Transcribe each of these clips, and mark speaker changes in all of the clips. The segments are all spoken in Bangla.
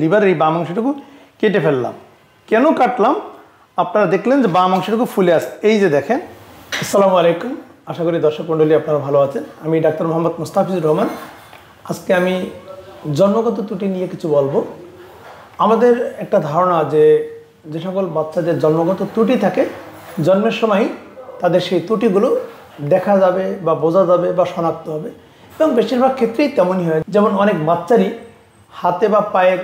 Speaker 1: লিভারের এই বাম অংশটুকু কেটে ফেললাম। কেন কাটলাম? আপনারা দেখলেন যে বাম অংশটুকু ফুলে আসে, এই যে দেখেন। আসসালামু আলাইকুম। আশা করি দর্শক মণ্ডলী আপনারা ভালো আছেন। আমি ডাক্তার মোহাম্মদ মুস্তাফিজুর রহমান। আজকে আমি জন্মগত ত্রুটি নিয়ে কিছু বলব। আমাদের একটা ধারণা যে যে সকল বাচ্চাদের জন্মগত ত্রুটি থাকে, জন্মের সময় তাদের সেই ত্রুটিগুলো দেখা যাবে বা বোঝা যাবে বা শনাক্ত হবে। এবং বেশিরভাগ ক্ষেত্রেই তেমনই হয়। যেমন অনেক বাচ্চারই হাতে বা পায়ের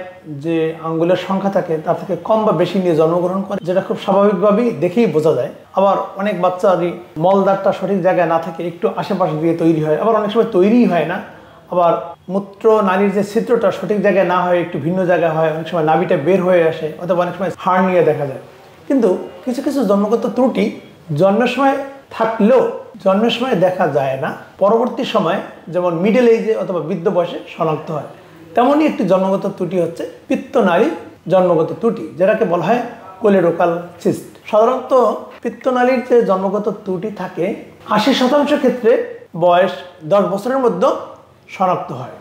Speaker 1: যে আঙ্গুলের সংখ্যা থাকে, তার থেকে কম বা বেশি নিয়ে জন্মগ্রহণ করে, যেটা খুব স্বাভাবিকভাবেই দেখেই বোঝা যায়। আবার অনেক বাচ্চারই মলদারটা সঠিক জায়গায় না থাকে, একটু আশেপাশে দিয়ে তৈরি হয়। আবার অনেক সময় তৈরিই হয় না। আবার মূত্র, নালীর যে চিত্রটা সঠিক জায়গায় না হয়, একটু ভিন্ন জায়গায় হয়, অনেক সময় নাভিটা বের হয়ে আসে, অথবা অনেক সময় হাড় নিয়ে দেখা যায়। কিন্তু কিছু কিছু জন্মগত ত্রুটি জন্মের সময় থাকলেও জন্মের সময় দেখা যায় না। পরবর্তী সময় যেমন মিডল এজে অথবা বৃদ্ধ বয়সে শনাক্ত হয়। তেমনই একটি জন্মগত ত্রুটি হচ্ছে পিত্তনালীর জন্মগত ত্রুটি, যেটাকে বলা হয় কোলেরোকাল সিস্ট সাধারণত পিত্তনালীর যে জন্মগত ত্রুটি থাকে, আশি শতাংশ ক্ষেত্রে বয়স দশ বছরের মধ্যে শনাক্ত হয়।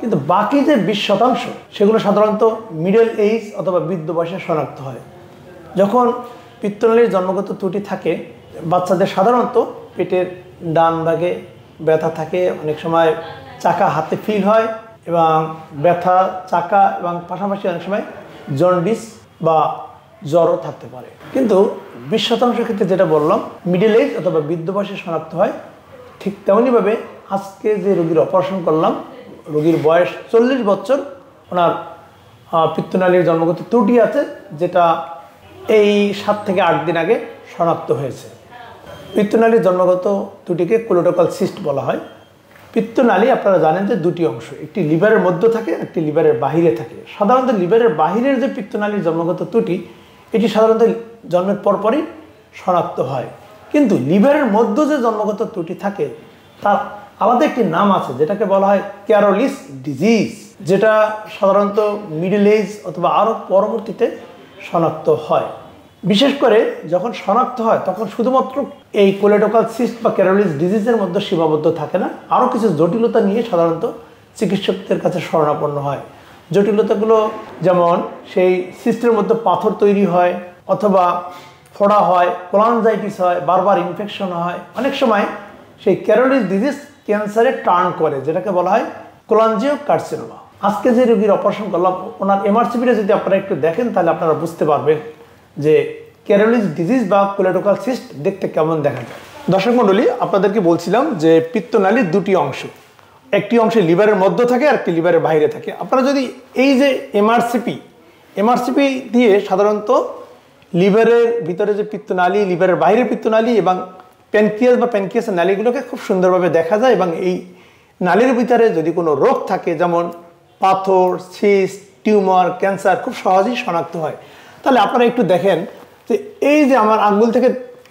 Speaker 1: কিন্তু বাকি যে বিশ শতাংশ, সেগুলো সাধারণত মিডল এইজ অথবা বৃদ্ধ বয়সে শনাক্ত হয়। যখন পিত্তনালীর জন্মগত ত্রুটি থাকে, বাচ্চাদের সাধারণত পেটের ডান ভাগে ব্যথা থাকে, অনেক সময় চাকা হাতে ফিল হয় এবং ব্যথা, চাকা এবং পাশাপাশি অনেক সময় জন্ডিস বা জ্বরও থাকতে পারে। কিন্তু বিশ শতাংশ ক্ষেত্রে যেটা বললাম মিডল এজ অথবা বৃদ্ধ বয়সে শনাক্ত হয়, ঠিক তেমনইভাবে আজকে যে রোগীর অপারেশন করলাম, রোগীর বয়স চল্লিশ বছর, ওনার পিত্তনালীর জন্মগত ত্রুটি আছে, যেটা এই সাত থেকে আট দিন আগে শনাক্ত হয়েছে। পিত্তনালীর জন্মগত ত্রুটিকে কোলোটোকাল সিস্ট বলা হয়। পিত্তনালী, আপনারা জানেন যে দুটি অংশ, একটি লিভারের মধ্যে থাকে, একটি লিভারের বাহিরে থাকে। সাধারণত লিভারের বাহিরের যে পিত্তনালীর জন্মগত ত্রুটি, এটি সাধারণত জন্মের পরপরই শনাক্ত হয়। কিন্তু লিভারের মধ্যে যে জন্মগত ত্রুটি থাকে, তার আলাদা একটি নাম আছে, যেটাকে বলা হয় ক্যারোলিস ডিজিজ, যেটা সাধারণত মিডল এজ অথবা আরও পরবর্তীতে শনাক্ত হয়। বিশেষ করে যখন শনাক্ত হয়, তখন শুধুমাত্র এই কোলেটোকাল সিস্ট বা ক্যারোলিস ডিজিজের মধ্যে সীমাবদ্ধ থাকে না। আরও কিছু জটিলতা নিয়ে সাধারণত চিকিৎসকদের কাছে শরণাপন্ন হয়। জটিলতাগুলো যেমন সেই সিস্টের মধ্যে পাথর তৈরি হয় অথবা ফোড়া হয়, কোলানজাইটিস হয়, বারবার ইনফেকশন হয়। অনেক সময় সেই ক্যারোলিস ডিজিজ ক্যান্সারে টার্ন করে, যেটাকে বলা হয় কোলাঞ্জিও কার্সিনোমা আজকে যে রোগীর অপারেশন করলাম, ওনার এমআরসিপিটা যদি আপনারা একটু দেখেন, তাহলে আপনারা বুঝতে পারবেন যে ক্যারোলিস ডিজিজ বা কোলেটোকাল সিস্ট দেখতে কেমন দেখা যায়? দর্শক মণ্ডলী, আপনাদেরকে বলছিলাম যে পিত্তনালীর দুটি অংশ। একটি অংশে লিভারের মধ্যে থাকে আর একটি লিভারের বাইরে থাকে। আপনারা যদি এই যে এমআরসিপি এমআরসিপি দিয়ে সাধারণত লিভারের ভিতরে যে পিত্তনালী, লিভারের বাইরে পিত্তনালী এবং প্যানক্রিয়াস বা প্যানক্রিয়াসের নালীগুলোকে খুব সুন্দরভাবে দেখা যায় এবং এই নালীর ভিতরে যদি কোনো রোগ থাকে, যেমন পাথর সিস্ট টিউমার ক্যান্সার খুব সহজেই শনাক্ত হয়। তাহলে আপনারা একটু দেখেন যে এই যে আমার আঙ্গুল থেকে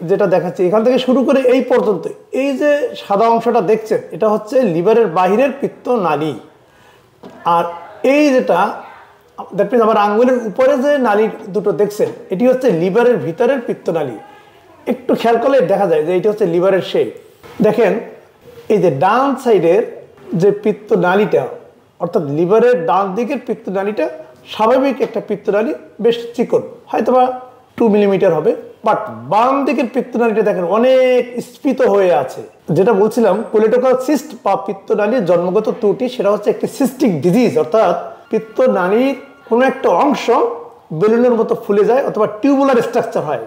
Speaker 1: যেটা দেখাচ্ছে, এখান থেকে শুরু করে এই পর্যন্ত, এই যে সাদা অংশটা দেখছেন, এটা হচ্ছে লিভারের বাহিরের পিত্ত নালী। আর এই যেটা দ্যাট মিনস আমার আঙ্গুলের উপরে যে নালী দুটো দেখছেন, এটি হচ্ছে লিভারের ভিতরের পিত্তনালী একটু খেয়াল করলে দেখা যায় যে এটি হচ্ছে লিভারের শেপ দেখেন, এই যে ডান সাইডের যে পিত্তনালীটা অর্থাৎ লিভারের ডান দিকের পিত্তনালীটা স্বাভাবিক একটা পিত্তনালী, বেশ চিকন, হয়তোবা টু মিলিমিটার হবে বাট বাম দিকের পিত্তনালীটা দেখেন অনেক স্ফীত হয়ে আছে। যেটা বলছিলাম কোলেটোকাল সিস্ট বা পিত্তনালীর জন্মগত ত্রুটি, সেটা হচ্ছে একটি সিস্টিক ডিজিজ অর্থাৎ পিত্তনালীর কোনো একটা অংশ বেলুনের মতো ফুলে যায় অথবা টিউবুলার স্ট্রাকচার হয়।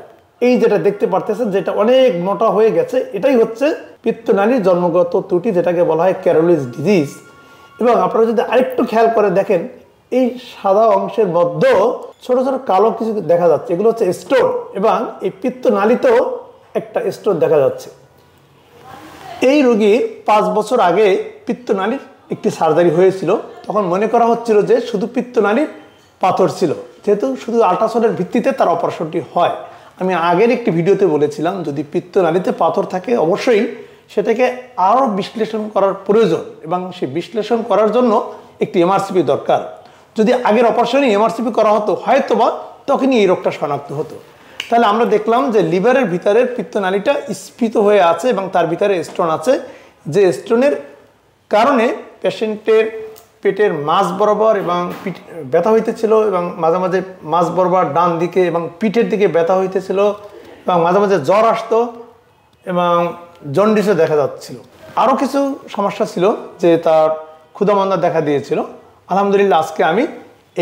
Speaker 1: এই যেটা দেখতে পারতেছেন যেটা অনেক মোটা হয়ে গেছে, এটাই হচ্ছে পিত্তনালীর জন্মগত ত্রুটি, যেটাকে বলা হয় ক্যারোলিস ডিজিজ এবং আপনারা যদি আরেকটু খেয়াল করে দেখেন এই সাদা অংশের মধ্যেও ছোট ছোট কালো কিছু দেখা যাচ্ছে। এগুলো হচ্ছে স্টোন এবং এই পিত্তনালীতেও একটা স্টোন দেখা যাচ্ছে। এই রোগীর পাঁচ বছর আগে পিত্তনালীর একটি সার্জারি হয়েছিল। তখন মনে করা হচ্ছিল যে শুধু পিত্তনালীর পাথর ছিল। যেহেতু শুধু আল্ট্রাসাউন্ডের ভিত্তিতে তার অপারেশনটি হয়। আমি আগের একটি ভিডিওতে বলেছিলাম, যদি পিত্তনালীতে পাথর থাকে অবশ্যই সেটাকে আরও বিশ্লেষণ করার প্রয়োজন এবং সেই বিশ্লেষণ করার জন্য একটি এমআরসিপি দরকার। যদি আগের অপারেশনে এমআরসিপি করা হতো হয়তো বা তখনই এই রোগটা শনাক্ত হতো। তাহলে আমরা দেখলাম যে লিভারের ভিতরের পিত্তনালীটা স্ফীত হয়ে আছে এবং তার ভিতরে স্টোন আছে। যে স্টোনের কারণে পেশেন্টের পেটের মাঝ বরাবর এবং পিঠ ব্যথা হইতেছিল এবং মাঝে মাঝে মাঝ বরাবর ডান দিকে এবং পিঠের দিকে ব্যথা হইতেছিল এবং মাঝে মাঝে জ্বর আসতো এবং জন্ডিসও দেখা যাচ্ছিল। আরও কিছু সমস্যা ছিল যে তার ক্ষুধামন্দা দেখা দিয়েছিল। আলহামদুলিল্লাহ, আজকে আমি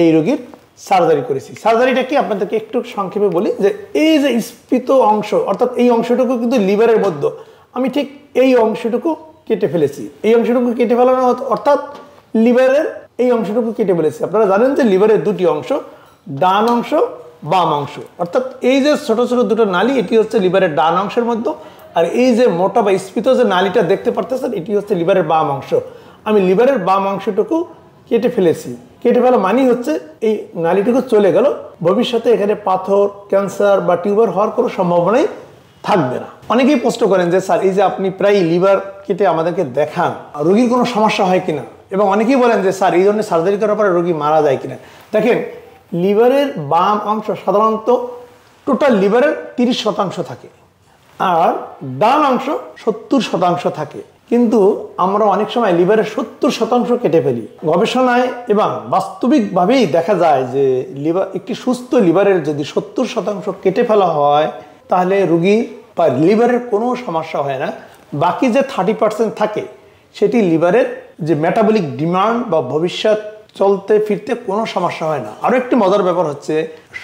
Speaker 1: এই রোগীর সার্জারি করেছি। সার্জারিটা কি? আপনাদেরকে একটু সংক্ষেপে বলি যে এই যে স্ফীত অংশ, অর্থাৎ এই অংশটুকু কিন্তু লিভারের মধ্যে, আমি ঠিক এই অংশটুকু কেটে ফেলেছি। এই অংশটুকু কেটে ফেলানো অর্থাৎ লিভারের এই অংশটুকু কেটে ফেলেছি। আপনারা জানেন যে লিভারের দুটি অংশ, ডান অংশ, বাম অংশ। অর্থাৎ এই যে ছোট ছোট দুটো নালী, এটি হচ্ছে লিভারের ডান অংশের মধ্যে, আর এই যে মোটা বা স্ফীত যে নালীটা দেখতে পারতেছেন, এটি হচ্ছে লিভারের বাম অংশ। আমি লিভারের বাম অংশটুকু কেটে ফেলেছি। কেটে ফেলা মানি হচ্ছে এই নালীটুকু চলে গেল। ভবিষ্যতে এখানে পাথর, ক্যান্সার বা টিউবার হওয়ার কোনো সম্ভাবনাই থাকবে না। অনেকেই প্রশ্ন করেন যে, স্যার, এই যে আপনি প্রায় লিভার কেটে আমাদেরকে দেখান রোগীর কোনো সমস্যা হয় কিনা? এবং অনেকেই বলেন যে, স্যার, এই ধরনের সার্জারি করার পরে রোগী মারা যায় কিনা? দেখেন, লিভারের বাম অংশ সাধারণত টোটাল লিভারের তিরিশ শতাংশ থাকে, আর ডান অংশ সত্তর শতাংশ থাকে। কিন্তু আমরা অনেক সময় লিভারের সত্তর শতাংশ কেটে ফেলি। গবেষণায় এবং বাস্তবিকভাবেই দেখা যায় যে লিভার, একটি সুস্থ লিভারের যদি সত্তর শতাংশ কেটে ফেলা হয়, তাহলে রুগী বা লিভারের কোনো সমস্যা হয় না। বাকি যে থার্টি পার্সেন্ট থাকে, সেটি লিভারের যে মেটাবলিক ডিমান্ড বা ভবিষ্যৎ চলতে ফিরতে কোনো সমস্যা হয় না। আরও একটি মজার ব্যাপার হচ্ছে,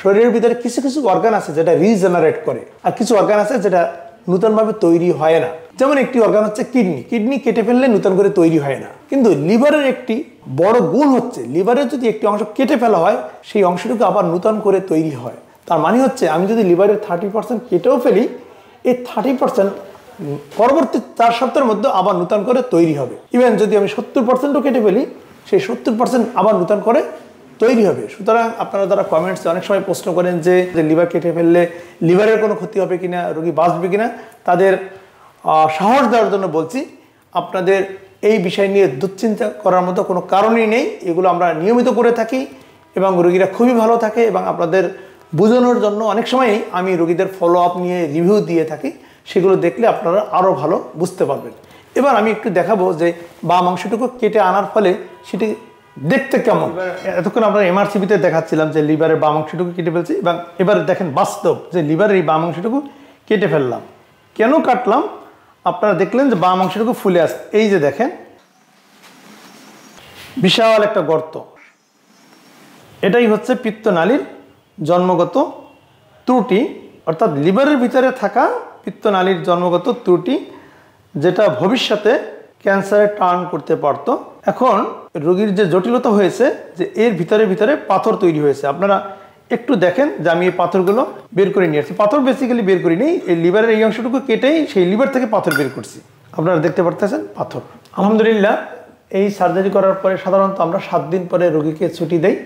Speaker 1: শরীরের ভিতরে কিছু কিছু অর্গান আছে যেটা রিজেনারেট করে। আর কিছু অর্গান আছে যেটা নূতনভাবে তৈরি হয় না। যেমন একটি অর্গান হচ্ছে কিডনি কিডনি কেটে ফেললে নূতন করে তৈরি হয় না। কিন্তু লিভারের একটি বড় গুণ হচ্ছে, লিভারের যদি একটি অংশ কেটে ফেলা হয়, সেই অংশটুকু আবার নূতন করে তৈরি হয়। তার মানে হচ্ছে, আমি যদি লিভারের থার্টি পার্সেন্ট কেটেও ফেলি, এই থার্টি পার্সেন্ট পরবর্তী চার সপ্তাহের মধ্যে আবার নূতন করে তৈরি হবে। ইভেন যদি আমি সত্তর পার্সেন্টও কেটে ফেলি, সেই সত্তর পার্সেন্ট আবার নূতন করে তৈরি হবে। সুতরাং আপনারা যারা কমেন্টসে অনেক সময় প্রশ্ন করেন যে লিভার কেটে ফেললে লিভারের কোনো ক্ষতি হবে কিনা, রোগী বাঁচবে কিনা, তাদের সাহস দেওয়ার জন্য বলছি, আপনাদের এই বিষয় নিয়ে দুশ্চিন্তা করার মতো কোনো কারণই নেই। এগুলো আমরা নিয়মিত করে থাকি এবং রোগীরা খুবই ভালো থাকে এবং আপনাদের বোঝানোর জন্য অনেক সময়ই আমি রোগীদের ফলো আপ নিয়ে রিভিউ দিয়ে থাকি। সেগুলো দেখলে আপনারা আরও ভালো বুঝতে পারবেন। এবার আমি একটু দেখাবো যে, বাম অংশটুকু কেটে আনার ফলে সেটি দেখতে কেমন? এতক্ষণ আমরা এমআরসিবিতে দেখাচ্ছিলাম যে লিভারের বাম অংশটুকু কেটে ফেলছি এবং এবার দেখেন বাস্তব যে লিভারের এই বাম অংশটুকু কেটে ফেললাম। কেন কাটলাম? আপনারা দেখলেন যে বাম অংশটুকু ফুলে আস এই যে দেখেন বিশাল একটা গর্ত। এটাই হচ্ছে পিত্তনালীর জন্মগত ত্রুটি অর্থাৎ লিভারের ভিতরে থাকা পিত্তনালীর জন্মগত ত্রুটি যেটা ভবিষ্যতে ক্যান্সারে টার্ন করতে পারত। এখন রোগীর যে জটিলতা হয়েছে, যে এর ভিতরে ভিতরে পাথর তৈরি হয়েছে। আপনারা একটু দেখেন যে আমি এই পাথরগুলো বের করে নিয়ে আসছি। পাথর বেসিক্যালি বের করি নেই এই লিভারের এই অংশটুকু কেটেই সেই লিভার থেকে পাথর বের করছি। আপনারা দেখতে পারতেছেন পাথর। আলহামদুলিল্লাহ, এই সার্জারি করার পরে সাধারণত আমরা সাত দিন পরে রোগীকে ছুটি দেই।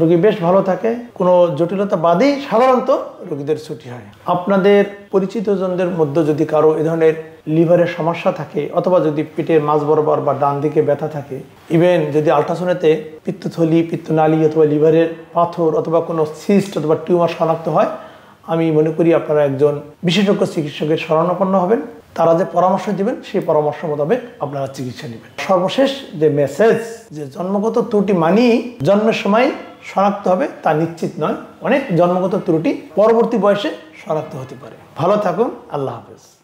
Speaker 1: রোগী বেশ ভালো থাকে, কোনো জটিলতা বাদেই সাধারণত রোগীদের ছুটি হয়। আপনাদের পরিচিত জনদের মধ্যে যদি কারও এ ধরনের লিভারের সমস্যা থাকে, অথবা যদি পেটের মাঝ বরাবর বা ডান দিকে ব্যথা থাকে ইভেন যদি আলট্রাসোনেতে পিত্তথলি, পিত্তনালী অথবা লিভারের পাথর অথবা কোনো সিস্ট অথবা টিউমার শনাক্ত হয়, আমি মনে করি আপনারা একজন বিশেষজ্ঞ চিকিৎসকের শরণাপন্ন হবেন। তারা যে পরামর্শ দিবেন, সেই পরামর্শ মোতাবেক আপনারা চিকিৎসা নেবেন। সর্বশেষ যে মেসেজ যে জন্মগত ত্রুটি মানি জন্মের সময় শনাক্ত হবে, তা নিশ্চিত নয়। অনেক জন্মগত ত্রুটি পরবর্তী বয়সে শনাক্ত হতে পারে। ভালো থাকুন, আল্লাহ হাফেজ।